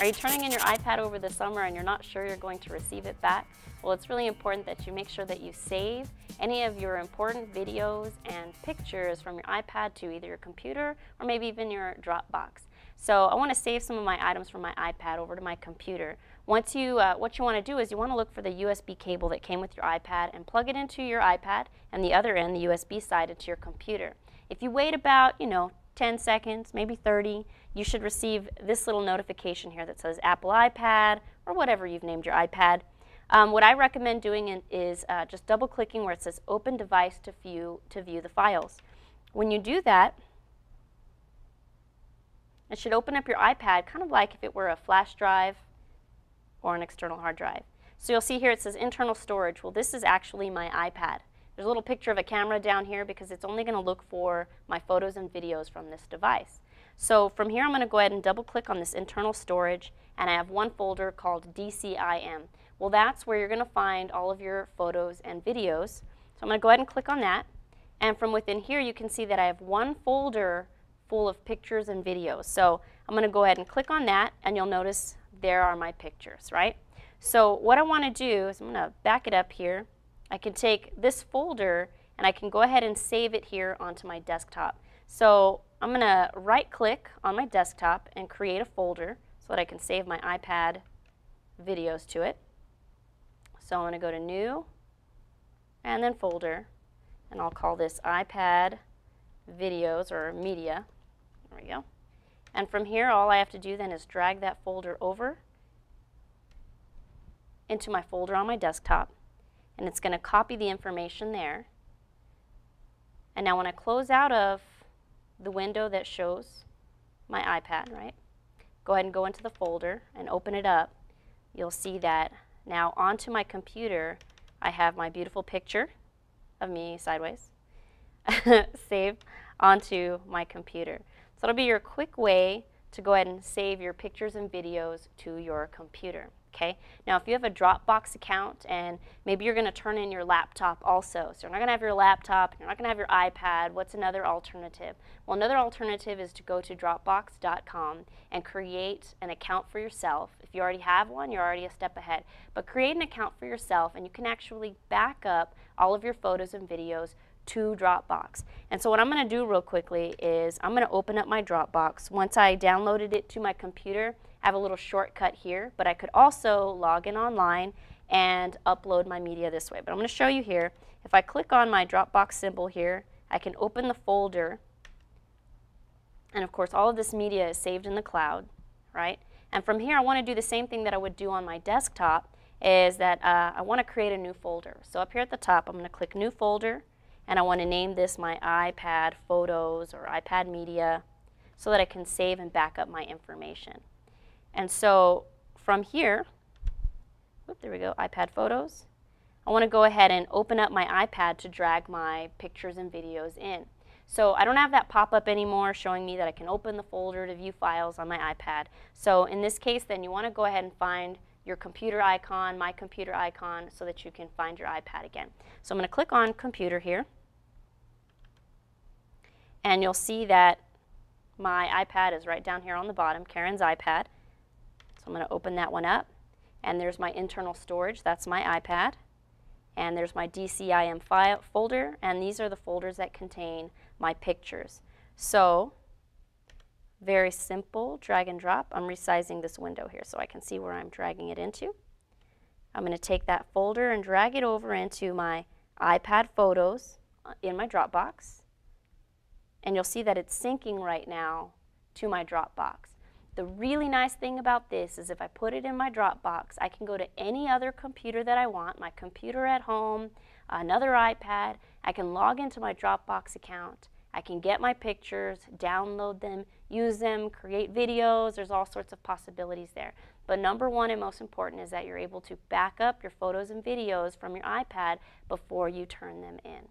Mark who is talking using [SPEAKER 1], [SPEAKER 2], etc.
[SPEAKER 1] Are you turning in your iPad over the summer and you're not sure you're going to receive it back? Well, it's really important that you make sure that you save any of your important videos and pictures from your iPad to either your computer or maybe even your Dropbox. So I want to save some of my items from my iPad over to my computer. Once you, uh, what you want to do is you want to look for the USB cable that came with your iPad and plug it into your iPad and the other end, the USB side, into your computer. If you wait about, you know, 10 seconds, maybe 30, you should receive this little notification here that says Apple iPad or whatever you've named your iPad. Um, what I recommend doing is uh, just double clicking where it says open device to view, to view the files. When you do that, it should open up your iPad kind of like if it were a flash drive or an external hard drive. So you'll see here it says internal storage. Well, this is actually my iPad. There's a little picture of a camera down here because it's only going to look for my photos and videos from this device. So from here I'm going to go ahead and double click on this internal storage and I have one folder called DCIM. Well that's where you're going to find all of your photos and videos. So I'm going to go ahead and click on that and from within here you can see that I have one folder full of pictures and videos. So I'm going to go ahead and click on that and you'll notice there are my pictures, right? So what I want to do is I'm going to back it up here I can take this folder and I can go ahead and save it here onto my desktop. So I'm going to right click on my desktop and create a folder so that I can save my iPad videos to it. So I'm going to go to new and then folder and I'll call this iPad videos or media. There we go. And from here all I have to do then is drag that folder over into my folder on my desktop and it's going to copy the information there. And now when I close out of the window that shows my iPad, right, go ahead and go into the folder and open it up, you'll see that now onto my computer I have my beautiful picture of me sideways saved onto my computer. So it'll be your quick way to go ahead and save your pictures and videos to your computer okay? Now, if you have a Dropbox account and maybe you're going to turn in your laptop also, so you're not going to have your laptop, you're not going to have your iPad, what's another alternative? Well, another alternative is to go to Dropbox.com and create an account for yourself. If you already have one, you're already a step ahead. But create an account for yourself and you can actually back up all of your photos and videos to Dropbox. And so what I'm going to do real quickly is I'm going to open up my Dropbox. Once I downloaded it to my computer, I have a little shortcut here, but I could also log in online and upload my media this way. But I'm going to show you here. If I click on my Dropbox symbol here, I can open the folder. And of course, all of this media is saved in the cloud, right? And from here, I want to do the same thing that I would do on my desktop, is that uh, I want to create a new folder. So up here at the top, I'm going to click New Folder, and I want to name this my iPad Photos or iPad Media so that I can save and back up my information. And so from here, whoop, there we go, iPad photos. I want to go ahead and open up my iPad to drag my pictures and videos in. So I don't have that pop-up anymore showing me that I can open the folder to view files on my iPad. So in this case, then you want to go ahead and find your computer icon, my computer icon, so that you can find your iPad again. So I'm going to click on computer here. And you'll see that my iPad is right down here on the bottom, Karen's iPad. I'm going to open that one up. And there's my internal storage. That's my iPad. And there's my DCIM file folder. And these are the folders that contain my pictures. So very simple drag and drop. I'm resizing this window here so I can see where I'm dragging it into. I'm going to take that folder and drag it over into my iPad photos uh, in my Dropbox. And you'll see that it's syncing right now to my Dropbox. The really nice thing about this is if I put it in my Dropbox, I can go to any other computer that I want, my computer at home, another iPad. I can log into my Dropbox account. I can get my pictures, download them, use them, create videos. There's all sorts of possibilities there. But number one and most important is that you're able to back up your photos and videos from your iPad before you turn them in.